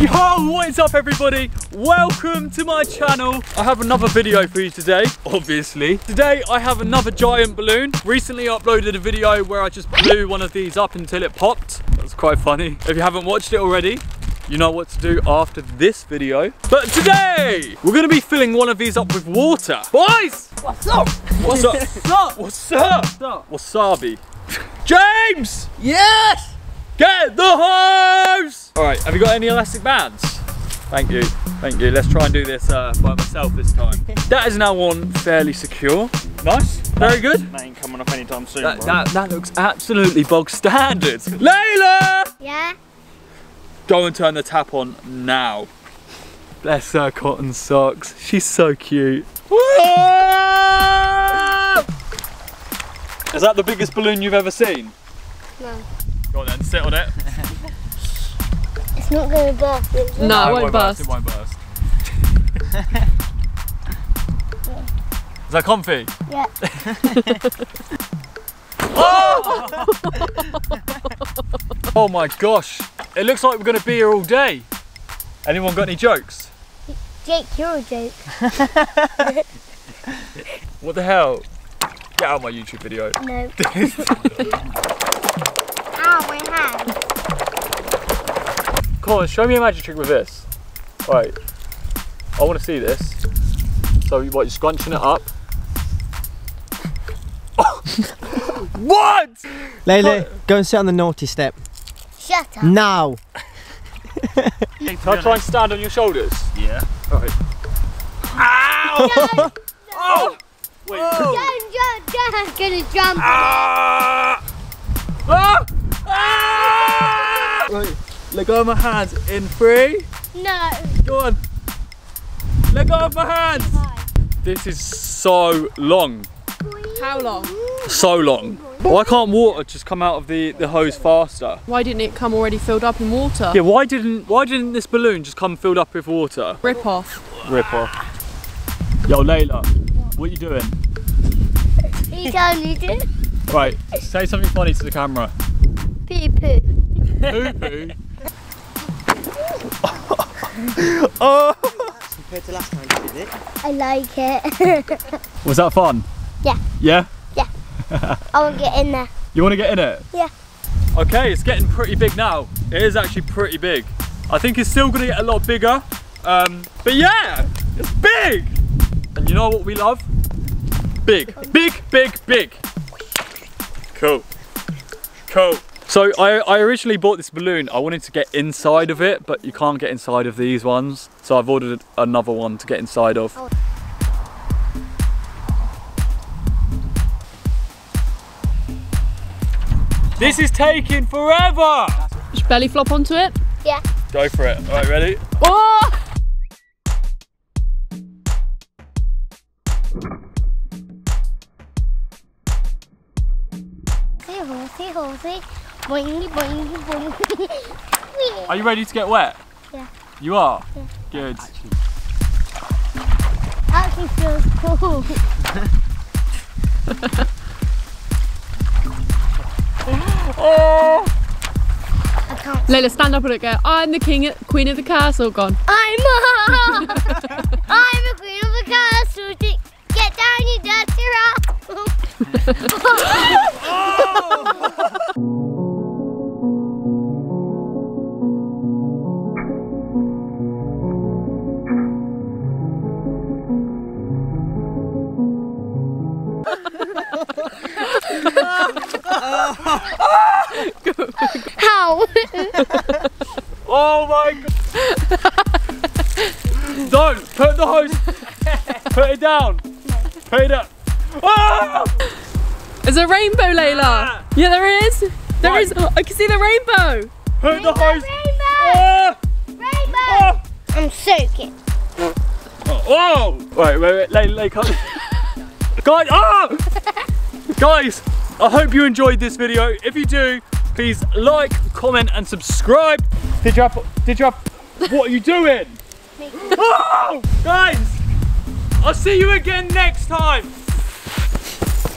Yo, what is up everybody? Welcome to my channel. I have another video for you today, obviously. Today I have another giant balloon. Recently uploaded a video where I just blew one of these up until it popped. That was quite funny. If you haven't watched it already, you know what to do after this video. But today, we're gonna be filling one of these up with water. Boys! What's up? What's up? What's up? What's up? What's up? Wasabi. James! Yes! Get the hose! All right, have you got any elastic bands? Thank you, thank you. Let's try and do this uh, by myself this time. that is now on fairly secure. Nice, very good. That ain't coming off anytime soon, That, bro. that, that looks absolutely bog standard. Layla! Yeah? Go and turn the tap on now. Bless her cotton socks. She's so cute. Is that the biggest balloon you've ever seen? No. Go on then, sit on it. It's not going to burst. it? No, it it won't burst. It won't burst. Is that comfy? Yeah. Oh! oh my gosh. It looks like we're going to be here all day. Anyone got any jokes? Jake, you're a joke. What the hell? Get out of my YouTube video. No. Ow, ah, my hand. Come on, show me a magic trick with this. Right. I want to see this. So what, you're scrunching it up? what? Layla, go and sit on the naughty step. Shut up. Now! Can I try and stand on your shoulders? Yeah. Alright. Don't, Oh! Wait. don't, don't, don't. Gonna jump. Ah! Ah! Ah! Right. Let go of my hands in three. No. Go on. Let go of my hands. This is so long. How long? So long. Why can't water just come out of the, the hose faster? Why didn't it come already filled up in water? Yeah, why didn't why didn't this balloon just come filled up with water? Rip off. Rip off. Yo, Layla, what are you doing? He's only did Right, say something funny to the camera. pee poo. Poo poo. Compared to last time did it. I like it. Was that fun? Yeah. Yeah. Yeah? I want to get in there. You want to get in it? Yeah. Okay, it's getting pretty big now. It is actually pretty big. I think it's still going to get a lot bigger. Um, but yeah, it's big. And you know what we love? Big, big, big, big. Cool, cool. So I, I originally bought this balloon. I wanted to get inside of it, but you can't get inside of these ones. So I've ordered another one to get inside of. Oh. This is taking forever. Just belly flop onto it. Yeah. Go for it. All right, ready? Oh! Horsey, horsey, horsey. Boingy, boingy, boingy. Are you ready to get wet? Yeah. You are? Yeah. Good. Actually feels cool. Oh! I can't. Layla, stand up and it go, I'm the king, queen of the castle. Gone. I'm a, I'm a queen of the castle. Get down, you dirty rat. How? Oh my god! Don't put the hose. put it down. Put it up. Ah! There's a rainbow, Layla. Ah! Yeah, there is. There Right. is. I can see the rainbow. Put the hose. rainbow, Ah! rainbow. Ah! I'm soaking. Oh! Wait, wait, wait. Lay, lay, cut. Guys, ah! Guys, I hope you enjoyed this video. If you do, please like, comment, and subscribe. Did you have? Did you have? What are you doing? Oh! Guys, I'll see you again next time.